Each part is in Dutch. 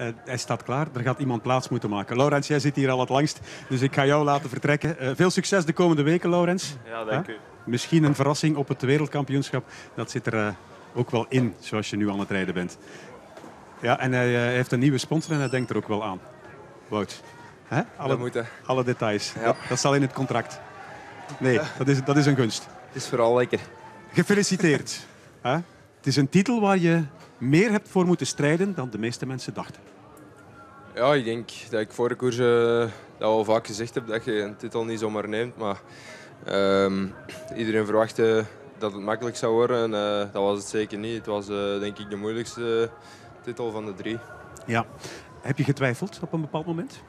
Uh, hij staat klaar. Er gaat iemand plaats moeten maken. Laurens, jij zit hier al het langst, dus ik ga jou laten vertrekken. Uh, veel succes de komende weken, Laurens. Ja, dank u. Misschien een verrassing op het wereldkampioenschap. Dat zit er uh, ook wel in, zoals je nu aan het rijden bent. Ja, en hij heeft een nieuwe sponsor en hij denkt er ook wel aan. Wout, Hè? Alle, alle details. Ja. Dat, dat zal in het contract. Nee, dat is, dat is een gunst. Het is vooral lekker. Gefeliciteerd. Het is een titel waar je meer hebt voor moeten strijden dan de meeste mensen dachten. Ja, ik denk dat ik voor de koers uh, dat al vaak gezegd heb dat je een titel niet zomaar neemt. Maar uh, iedereen verwachtte dat het makkelijk zou worden en uh, dat was het zeker niet. Het was uh, denk ik de moeilijkste titel van de drie. Ja. Heb je getwijfeld op een bepaald moment?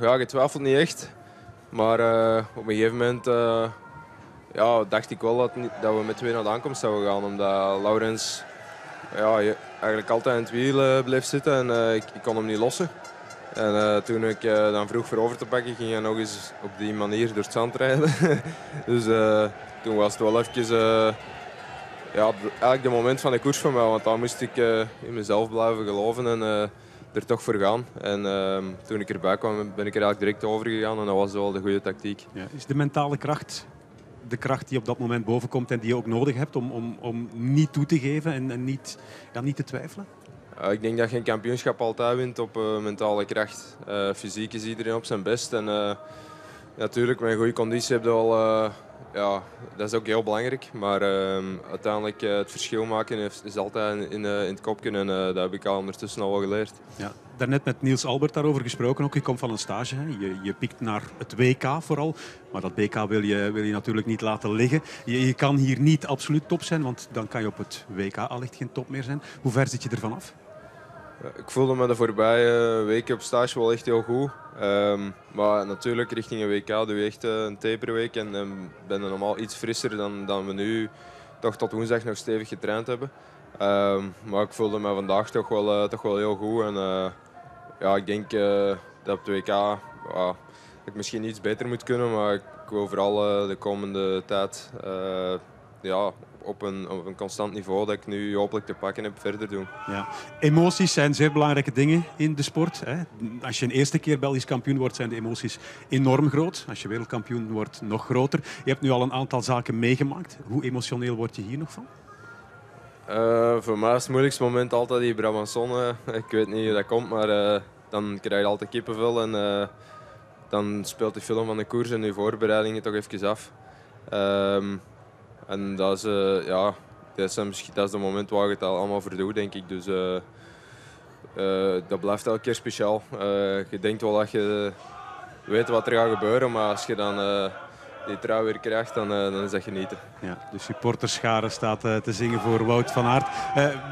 ja, getwijfeld niet echt. Maar op een gegeven moment ja, dacht ik wel dat, dat we met twee naar de aankomst zouden gaan. Omdat Laurens ja, eigenlijk altijd in het wiel uh, bleef zitten en uh, ik, kon hem niet lossen. En uh, toen ik dan vroeg voor over te pakken, ging hij nog eens op die manier door het zand rijden. dus toen was het wel even ja, eigenlijk de moment van de koers voor mij. Want dan moest ik in mezelf blijven geloven en er toch voor gaan. En toen ik erbij kwam, ben ik er eigenlijk direct over gegaan en dat was wel de goede tactiek. Ja, is de mentale kracht de kracht die op dat moment bovenkomt en die je ook nodig hebt om, om, om niet toe te geven en, en niet, ja, niet te twijfelen? ik denk dat je een kampioenschap altijd wint op uh, mentale kracht. Uh, fysiek is iedereen op zijn best. En, uh, natuurlijk, met een goede conditie heb je al ja, dat is ook heel belangrijk. Maar uh, uiteindelijk uh, het verschil maken is, is altijd in, in, in het kopje. En uh, dat heb ik al ondertussen al wel geleerd. Ja, daarnet met Niels Albert daarover gesproken. Ook. Je komt van een stage. Je, je piekt naar het WK vooral. Maar dat WK wil je, wil je natuurlijk niet laten liggen. Je, je kan hier niet absoluut top zijn. Want dan kan je op het WK allicht geen top meer zijn. Hoe ver zit je ervan af? Ik voelde me de voorbije weken op stage wel echt heel goed. Um, maar natuurlijk, richting een WK doe je echt uh, een taperweek en, en ben je normaal iets frisser dan, dan we nu toch tot woensdag nog stevig getraind hebben. Um, maar ik voelde me vandaag toch wel, uh, toch wel heel goed. En, uh, ja, ik denk dat op het WK ik misschien iets beter moet kunnen, maar ik wil vooral de komende tijd ja, op een, op een constant niveau dat ik nu hopelijk te pakken heb verder doen. Ja. Emoties zijn zeer belangrijke dingen in de sport. Hè. Als je een eerste keer Belgisch kampioen wordt, zijn de emoties enorm groot. Als je wereldkampioen wordt, nog groter. Je hebt nu al een aantal zaken meegemaakt. Hoe emotioneel word je hier nog van? Uh, voor mij is het moeilijkste moment altijd die Brabanson. Uh, ik weet niet hoe dat komt, maar uh, dan krijg je altijd kippenvel. En dan speelt de film van de koers en de voorbereidingen toch even af. Ehm, en dat is, uh, ja, dat is, dat is het moment waar je het allemaal voor doet, denk ik. Dus uh, uh, dat blijft elke keer speciaal. je denkt wel dat je weet wat er gaat gebeuren, maar als je dan die trui weer krijgt, dan, dan is dat genieten. Ja, de supporterschare staat te zingen voor Wout van Aert.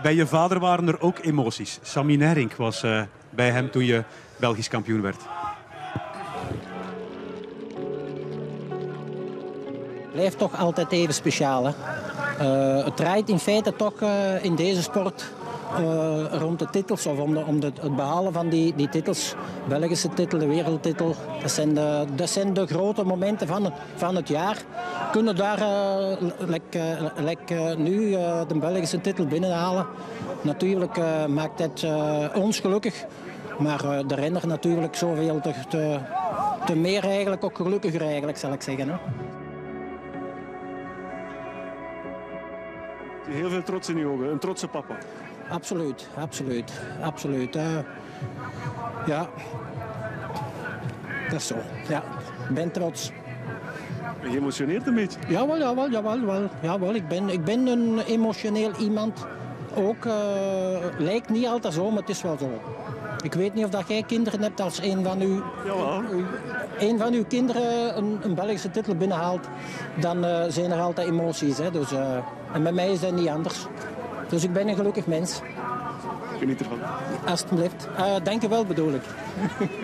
bij je vader waren er ook emoties. Sammy Nering was bij hem toen je Belgisch kampioen werd. Blijft toch altijd even speciaal. Hè? Uh, het draait in feite toch uh, in deze sport uh, rond de titels of om, de, om het behalen van die, die titels. Belgische titel, de wereldtitel. Dat zijn de, dat zijn de grote momenten van van het jaar. Kunnen daar like, like, nu de Belgische titel binnenhalen. Natuurlijk maakt het ons gelukkig. Maar de renner natuurlijk zoveel te, te, te meer eigenlijk, ook gelukkiger eigenlijk zal ik zeggen. Hè? Heel veel trots in je ogen, een trotse papa. Absoluut, absoluut, absoluut. Uh, ja, dat is zo. Ja, ik ben trots. Je emotioneert een beetje? Jawel, jawel, jawel. jawel, jawel. Ik, ben, ik ben een emotioneel iemand. Ook, uh, lijkt niet altijd zo, maar het is wel zo. Ik weet niet of dat jij kinderen hebt als een van uw, een van uw kinderen een, een Belgische titel binnenhaalt. Dan uh, zijn er altijd emoties. Hè. Dus, uh, en bij mij is dat niet anders. Dus ik ben een gelukkig mens. Geniet ervan. Alsjeblieft. Uh, dank je wel bedoel ik.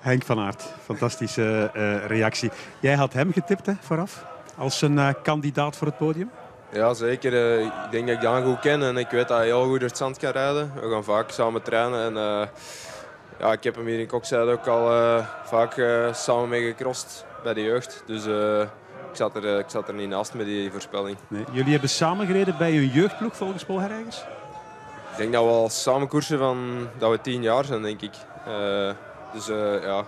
Henk van Aert, fantastische reactie. Jij had hem getipt hè, vooraf als een kandidaat voor het podium? Ja, zeker. Uh, ik denk dat ik Jan goed ken en ik weet dat hij heel goed door het zand kan rijden. We gaan vaak samen trainen. En, uh, ja, ik heb hem hier in Kokzijde ook al uh, vaak samen mee gecrossed bij de jeugd. Dus ik, zat er, ik zat er niet naast met die voorspelling. Nee. Jullie hebben samen gereden bij een jeugdploeg volgens Paul Herreigers? Ik denk dat we al samen koersen van dat we tien jaar zijn, denk ik. Uh, dus uh, ja.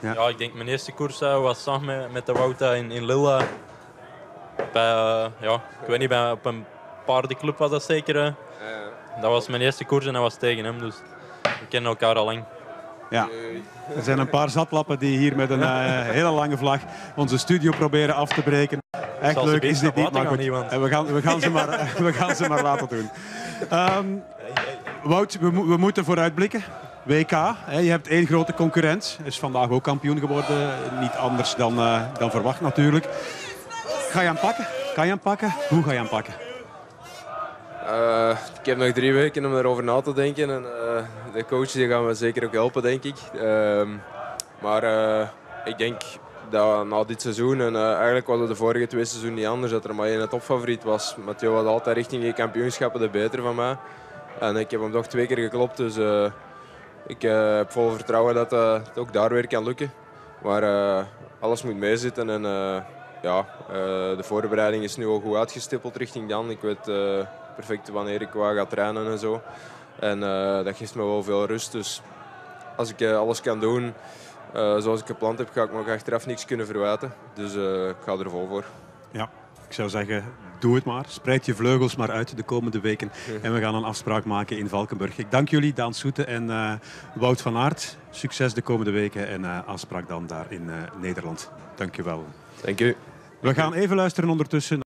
ja. Ja. ik denk mijn eerste koers uh, was samen met, met de Wouter in, in Lille. Bij, ja, ik weet niet, bij, op een paardenclub was dat zeker. Dat was mijn eerste koers en dat was tegen hem. Dus we kennen elkaar al lang. Ja. Er zijn een paar zatlappen die hier met een uh, hele lange vlag onze studio proberen af te breken. Echt leuk is dit niet, maar goed. En we, gaan, we, gaan ze maar, we gaan ze maar laten doen. Um, Wout, we, we, moeten vooruitblikken. WK, hè, je hebt één grote concurrent. Is vandaag ook kampioen geworden. Niet anders dan, uh, dan verwacht natuurlijk. Ga je hem pakken? Kan je hem pakken? Hoe ga je hem pakken? Uh, ik heb nog drie weken om erover na te denken. En, uh, de coaches die gaan me zeker ook helpen, denk ik. Uh, maar ik denk dat na dit seizoen, en eigenlijk was het de vorige twee seizoenen niet anders, dat er maar één topfavoriet was. Mathieu was altijd richting die kampioenschappen de beter van mij. En ik heb hem toch twee keer geklopt, dus ik heb vol vertrouwen dat het ook daar weer kan lukken. Maar alles moet meezitten en ja, de voorbereiding is nu al goed uitgestippeld richting Dan. Ik weet perfect wanneer ik waar ga trainen en zo. En uh, dat geeft me wel veel rust. Dus als ik uh, alles kan doen uh, zoals ik gepland heb, ga ik me ook achteraf niks kunnen verwijten. Dus ik ga er vol voor. Ja, ik zou zeggen, doe het maar. Spreid je vleugels maar uit de komende weken. En we gaan een afspraak maken in Valkenburg. Ik dank jullie, Daan Soete en Wout van Aert. Succes de komende weken en afspraak dan daar in Nederland. Dank je wel. Dank. We gaan even luisteren ondertussen.